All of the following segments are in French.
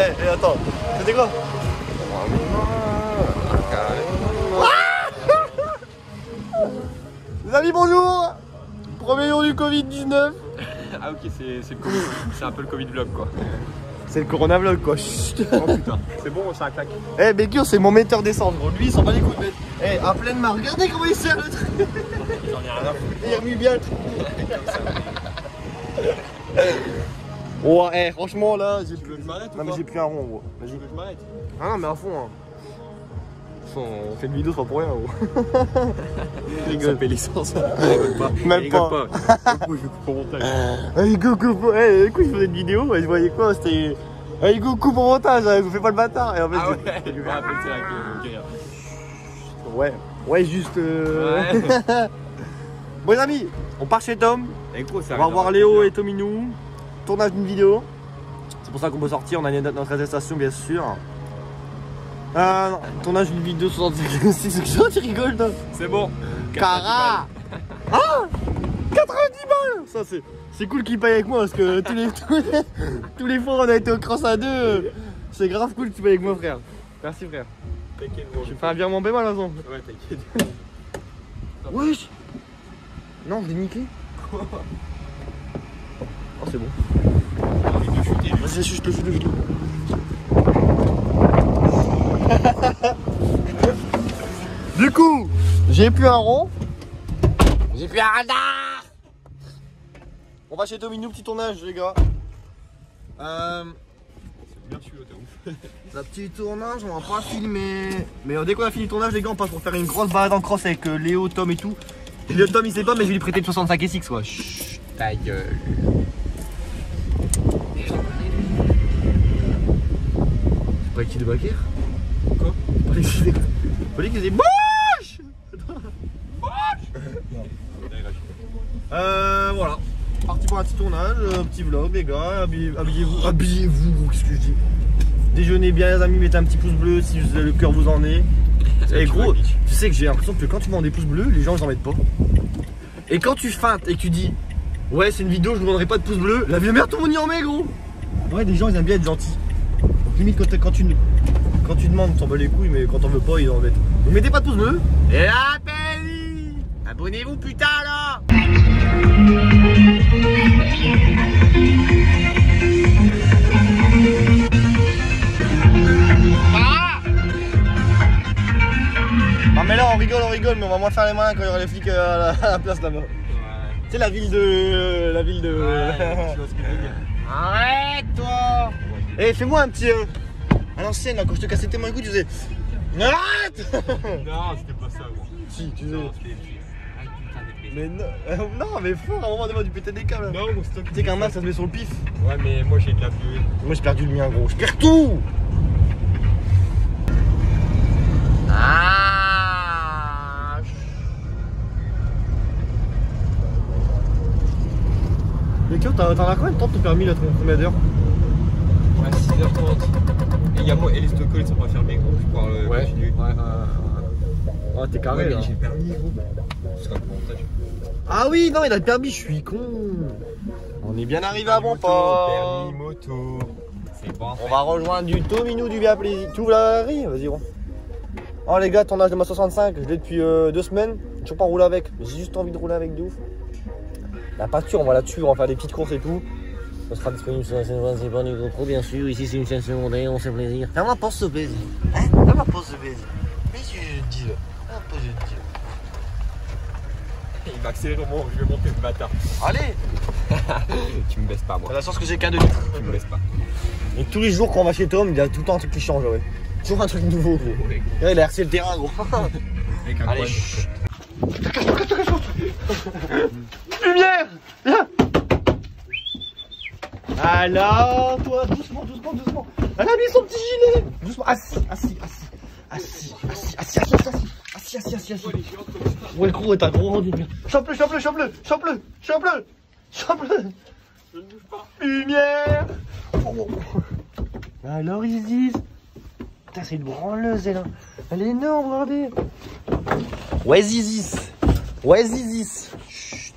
Eh, eh, attends, c'était quoi Les amis, bonjour Premier jour du Covid-19 Ah ok, c'est c'est le Covid, c'est un peu le Covid vlog quoi. C'est le Corona Vlog quoi. Chut. Oh putain, c'est bon, ça claque. Eh, Bekio, c'est mon metteur d'essence, gros. Lui, il s'en bat les couilles. mais- Eh, à pleine main, regardez comment il sert le truc. J'en ai rien à foutre. Il remue bien le truc. Oh, eh, franchement, là, j'ai Tu veux que je m'arrête ou Non, mais j'ai plus un rond, gros. Tu Vas-y. veux que je m'arrête Ah non, mais à fond, hein. On fait une vidéo, c'est pas pour rien, gros. Ça paye l'essence. rigole pas. Même rigole pas. pas. Du coup, je coupe au montage. Allez, go. Eh, coup, je faisais une vidéo, et je voyais quoi C'était. Allez, go, coupe au montage, hein, je vous fais pas le bâtard. Et en fait, Ah ouais, je c'est que ok. Ouais, ouais, juste. euh, Ouais. bon, les amis, on part chez Tom. Et gros, ça On va voir Léo et Tominou. Tournage d'une vidéo. C'est pour ça qu'on peut sortir. On a notre attestation, bien sûr. Euh, non, tournage d'une vidéo 65 c'est que tu rigoles, toi C'est bon. Cara Ah 90 balles Ça, c'est. C'est cool qu'il paye avec moi parce que tous les, tous les, tous les fois on a été au cross à deux. C'est grave cool que tu payes avec moi, frère. Merci, frère. T'inquiète, gros. Je fais un virement paiement à la maison. Ouais, t'inquiète. Wesh Non, je l'ai niqué. Oh, c'est bon. Vas-y, je te fais le vidéo. du coup, j'ai plus un rond. J'ai plus un radar. On va chez Tominou, petit tournage, les gars. Euh, C'est bien t'es ouf. la petit tournage, on va pas filmer. Mais euh, dès qu'on a fini le tournage, les gars, on passe pour faire une grosse balade en cross avec euh, Léo, Tom et tout. Léo, Tom, il sait pas, mais je vais lui prêter le 65 SX, quoi. Chut. Ta gueule. De Bakir Quoi Pas faisait bouche Euh, voilà. Parti pour un petit tournage, un petit vlog, les gars. Habillez- Habillez-vous, habillez-vous, gros, qu'est-ce que je dis Déjeunez bien, les amis, mettez un petit pouce bleu si vous- le cœur vous en est. Et gros, tu sais que j'ai l'impression que quand tu mets des pouces bleus, les gens ils en mettent pas. Et quand tu feintes et que tu dis Ouais, c'est une vidéo, je vous demanderai pas de pouce bleu, la vie mère, tout le monde y en met, gros. Ouais, les gens ils aiment bien être gentils. Limite, quand, tu, quand tu demandes, t'en bats les couilles, mais quand t'en veux pas, ils en mettent. Donc, mettez pas de pouce bleu. Et la pays Abonnez-vous, putain, là Non mais là on rigole, on rigole, mais on va moins faire les malins quand il y aura les flics euh, à la, à la place là-bas. Ouais. Tu sais la ville de... La ville de... Ouais. Arrête toi Eh fais-moi un petit... euh, à l'ancienne là, quand je te cassais tes mains couilles, tu faisais... Arrête Non, c'était pas ça, gros. Si, tu faisais... Mais non, euh, non mais fort, à un moment donné, du péter des câbles. Non, mon stock. Tu sais qu'un masque ça se met sur le pif. Ouais, mais moi j'ai de la buée. Moi j'ai perdu le mien gros, je perds tout Ah Mais Kyo, t'en as combien de temps ton permis là, ton combien d'heures? Ouais, 6h30. Et, y a moi, et les stockholm ils sont pas fermés, gros. Je pourrais euh, continuer. Ouais, Ah t'es carré Ouais, là. j'ai le permis, gros. Ah oui, non, il a le permis, je suis con. On est bien arrivé avant pas. Permis, moto. C'est bon. On va rejoindre du Tominou du bien plaisir. Tu ouvres la Vas-y, rond. Oh les gars, tournage de ma 65, je l'ai depuis euh, deux semaines. J'ai toujours pas roulé avec. J'ai juste envie de rouler avec de ouf. La pâture, on va là-dessus, on va faire des petites courses et tout. Ça sera disponible sur la chaîne principale du GoPro, bien sûr. Ici, c'est une chaîne secondaire, on fait plaisir. Fais-moi pause ce baiser. Hein Fais-moi pause ce baiser. Que je te dis là Fais-moi pause je te dis. Il va accélérer au moment où je vais monter le bâtard. Allez Tu me baisses pas, moi. T'as la chance que j'ai qu'un de litre. Tu me baisses pas. Et tous les jours quand on va chez Tom, il y a tout le temps un truc qui change, ouais. Toujours un truc nouveau, gros. Ouais, Ouais, il a RC le terrain, gros. Allez, chut. Lumière alors, toi, doucement, doucement, doucement. Elle a mis son petit gilet. Doucement, assis, assis, assis. Assis, assis, assis, assis, assis, assis, assis, assis. Ouais, gros, t'as gros rendu. Chope-le, chope-le, chope-le, chope-le, chope-le, chope-le. Je ne bouge pas. Lumière. Oh. Alors, Isis. Putain, c'est une branleuse, elle. Hein. Elle est énorme, regardez. Ouais, Isis. Ouais, Isis. Chut.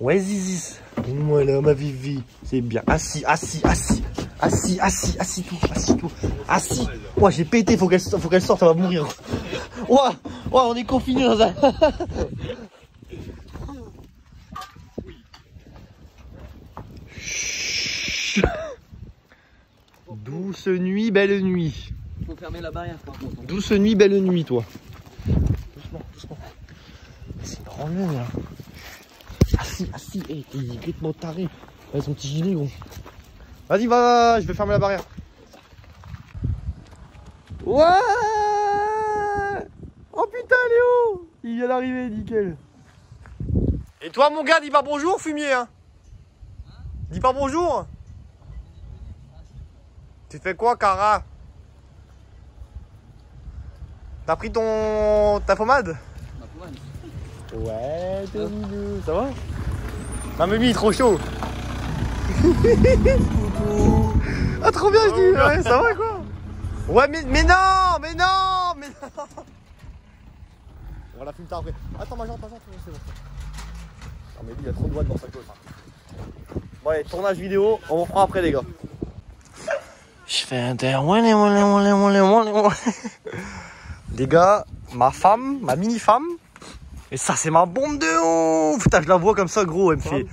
Ouais, Isis. Moi là ma Vivi C'est bien Assis assis assis Assis, assis, assis tout, assis tout. Assis. Ouah, j'ai pété, faut qu'elle faut qu'elle sorte, elle va mourir. Ouah, ouah, on est confiné dans un. Chut. Douce nuit, belle nuit. Faut fermer la barrière par contre. Douce nuit, belle nuit, toi. Doucement, doucement. C'est une là. Assis, assis. Eh, t'es complètement taré. Avec son petit gilet, gros. Vas-y, va, va, je vais fermer la barrière. Ouais Oh putain, Léo Il vient d'arriver, nickel. Et toi, mon gars, dis pas bonjour, fumier, hein Dis pas bonjour Tu fais quoi, Cara? T'as pris ton... ta pommade? Ouais, t'es mignon. Ça va? Ma mamie est trop chaud. ah, trop bien, je dis. Ouais, ça va quoi Ouais, mais, mais non Mais non Mais non On la fume tard après. Attends, ma jambe, ma jambe, c'est bon. Non, mais lui, il a trop de doigts dans sa hein. Bon, allez, tournage vidéo, on reprend après, les gars. Je fais un wallé. Les gars, ma femme, ma mini-femme, et ça, c'est ma bombe de ouf Putain, je la vois comme ça, gros, elle me fait...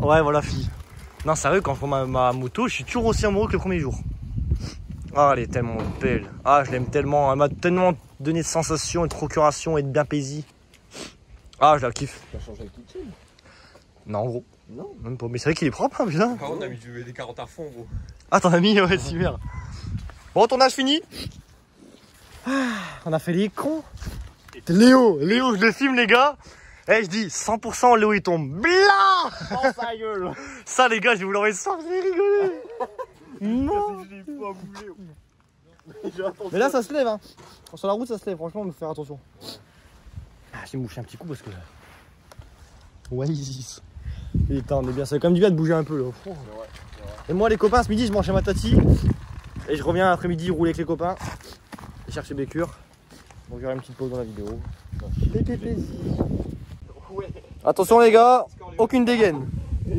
Ouais, voilà, fille. Non, sérieux, quand je prends ma, ma moto, je suis toujours aussi amoureux que le premier jour. Ah, elle est tellement belle. Ah, je l'aime tellement. Elle m'a tellement donné de sensations et de procuration et de bienpaisie. Ah, je la kiffe. T'as changé avec toute Non, gros. Non. Même pas. Mais c'est vrai qu'il est propre, hein, putain. Par contre, on a mis du- des carottes à fond, gros. Ah, t'en as mis, ouais, super. Bon, tournage fini? Ah, on a fait les cons. Léo, Léo, je le filme, les gars. Eh, je dis 100% Léo, il tombe blanc. Oh, sa gueule Ça, les gars, je vais vous l'envoyer ça, vous rigoler. Non. Je. Mais là, ça se lève, hein. Sur la route, ça se lève. Franchement, il faut faire attention. Ah, j'ai mouché un petit coup parce que. Ouais. Putain, on est bien. Ça fait quand même du bien de bouger un peu, là. Et moi, les copains, ce midi, je mange chez ma tati. Et je reviens l'après-midi rouler avec les copains. Et chercher Bécure. Donc, aura une petite pause dans la vidéo. Pépé plaisir. Ouais. Attention, les gars, aucune dégaine.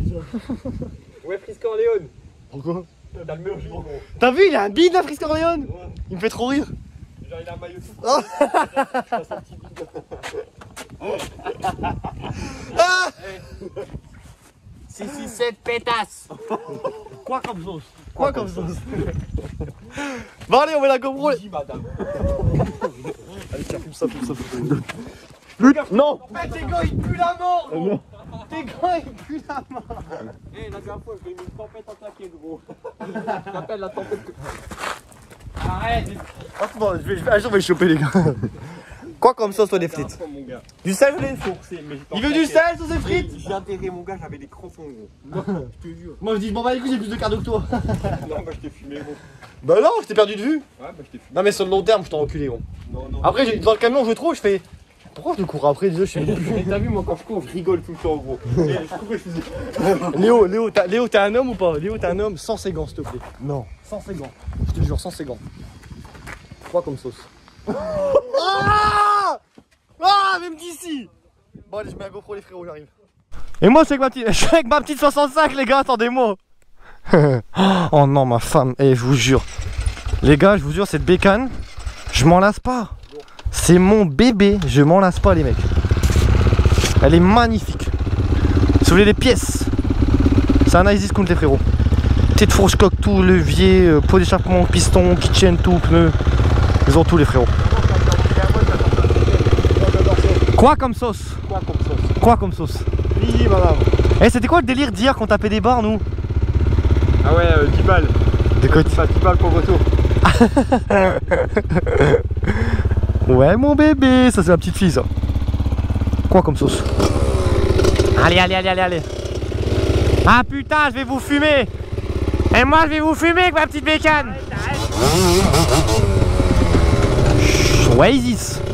Ouais, Frisk Orléone. Pourquoi T'as le meilleur jour, gros. T'as vu, il a un bide, la Frisk Orléans Il me fait trop rire. Genre, il a un maillot tout Oh. Ah Si, si, c'est pétasse. Quoi comme sauce? Quoi comme sauce? Bon allez, on met la GoPro. Madame. Tiens, ça, ça. Putain, non En fait, tes gars, ils puent la mort, gros. Tes gants, ils puent la main. Eh, la dernière fois, je lui ai mis une tempête en claquet, gros. Je t'appelle la tempête. que- Arrête. Bon, je vais, je vais, un jour, je vais choper les gars. Quoi comme sauce, toi, des frites. Du sel ou des en Il veut du sel sur ses frites J'ai enterré mon gars, j'avais des crampons, gros. Je te jure. Moi, je dis, je m'en bats les couilles, j'ai plus de cardio que toi. Non, bah, je t'ai fumé, gros. Bah non, je t'ai perdu de vue. Ouais, bah, je t'ai fumé. Non, mais sur le long terme, je t'en reculé, gros. Non, non. Après, j'ai- dans le camion, je trouve, je fais. Pourquoi je cours après déjà, je suis Mais t'as vu, moi, quand je cours, je rigole tout le temps, gros. Faisais. Léo, Léo, t'as- Léo, t'es un homme ou pas? Léo, t'es un homme sans ses gants, s'il te plaît. Non. Sans ses gants. Je te jure, sans ses gants. Quoi comme sauce Ah Ah, même d'ici Bon, allez, je mets un GoPro, les frérots, j'arrive. Et moi, avec ma petite, je suis avec ma petite 65, les gars, attendez-moi. oh non, ma femme, eh, je vous jure. Les gars, je vous jure, cette bécane, je m'en lasse pas. C'est mon bébé, je m'en lasse pas, les mecs. Elle est magnifique. Si vous voulez des pièces, c'est un Isis Count les frérots. Tête fourche coque, tout, levier, euh, pot d'échappement, piston, kitchen, tout, pneu. Ils ont tout les frérots. Quoi comme sauce Quoi comme sauce Quoi comme sauce Oui, madame. Eh c'était quoi le délire d'hier qu'on tapait des barres nous Ah ouais, euh, 10 balles. De quoi Pas 10 balles pour retour. Ouais mon bébé, ça c'est ma petite fille ça. Quoi comme sauce Allez, allez, allez, allez, allez. Ah putain, je vais vous fumer Et moi je vais vous fumer avec ma petite bécane Oasis.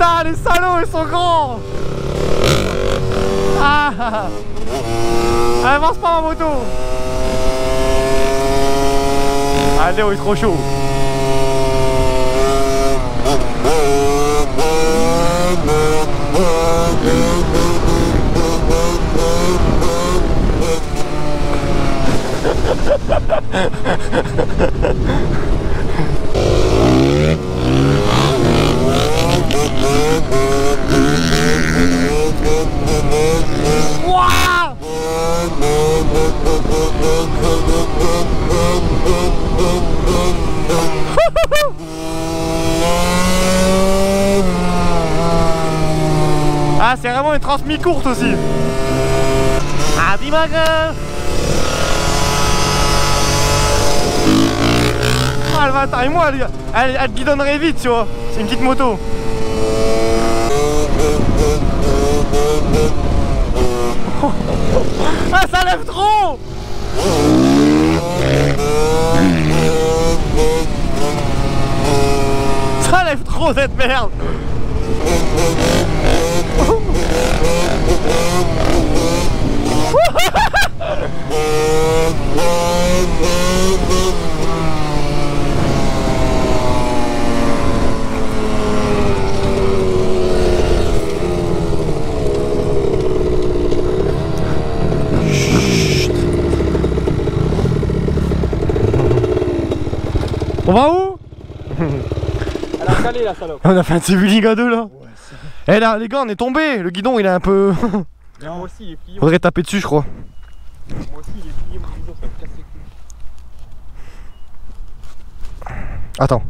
Ah, les salauds, ils sont grands ah. ah, ah. Avance pas ma moto Ah, Léo est trop chaud Ah, c'est vraiment une transmis courte aussi. Ah, Ah, le bâtard, et moi, elle, elle, elle guidonnerait vite, tu vois. C'est une petite moto. Ah, ça lève trop Ça lève trop cette merde On va où? Elle a calé la salope. On a fait un petit wheeling à deux là Eh là les gars on est tombé Le guidon il est un peu... Moi aussi il est plié. Faudrait taper dessus je crois. Moi aussi il est plié mon bidon, ça me casse les couilles. Attends.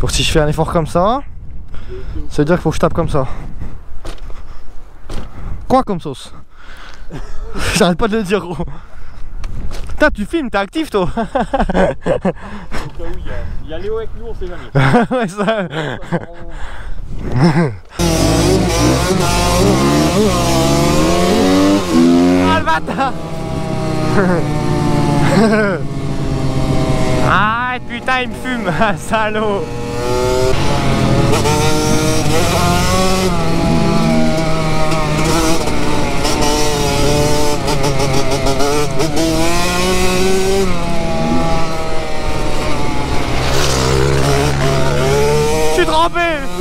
Donc si je fais un effort comme ça Ça veut dire qu'il faut que je tape comme ça. Quoi comme sauce? J'arrête pas de le dire gros. Putain tu filmes, t'es actif toi. Au cas où il y a, il y a Léo avec nous, on sait jamais. Ouais ça... Ah Arrête putain il me fume ah, salaud Je suis trempé Ah Merde Hey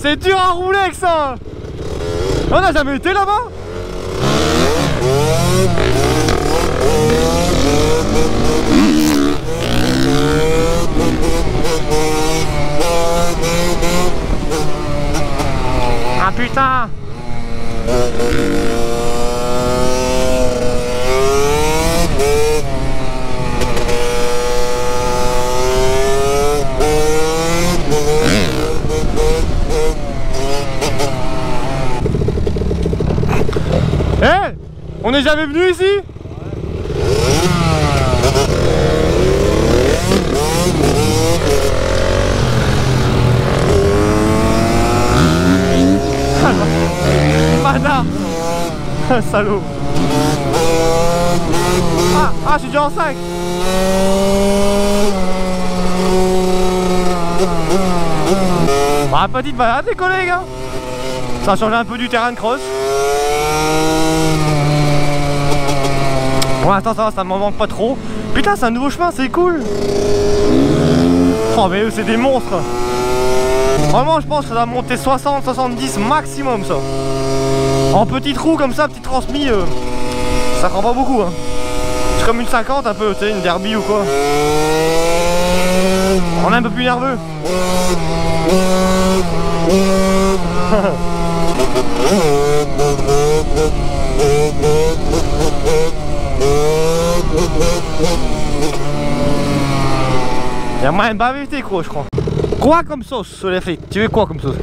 C'est dur à rouler avec ça. On a jamais été là-bas On est jamais venu ici? Bâtard Salaud. Ah, ah, je suis déjà en 5 Bah, petite balade les collègues hein. Ça change un peu du terrain de cross. Pour l'instant ça ça m'en manque pas trop. Putain c'est un nouveau chemin, c'est cool. Oh mais eux c'est des monstres. Vraiment je pense que ça va monter 60-70 maximum ça En petit trou comme ça, petit transmis euh, Ça prend pas beaucoup hein. C'est comme une 50 un peu, tu sais, une derby ou quoi. On est un peu plus nerveux. Y'a moyen de baver tes gros je crois. Quoi comme sauce frites. Tu veux quoi comme sauce?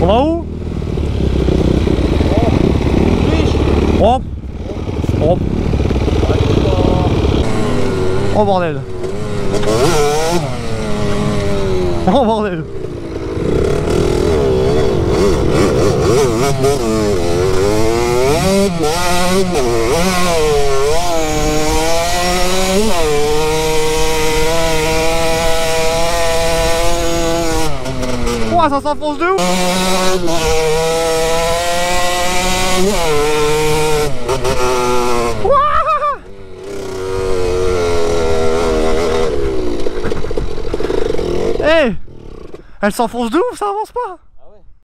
On va où? Hop. Hop. Oh bordel. Oh bordel. Ouah ça s'enfonce de ouf Eh Elle s'enfonce de ouf, ça avance pas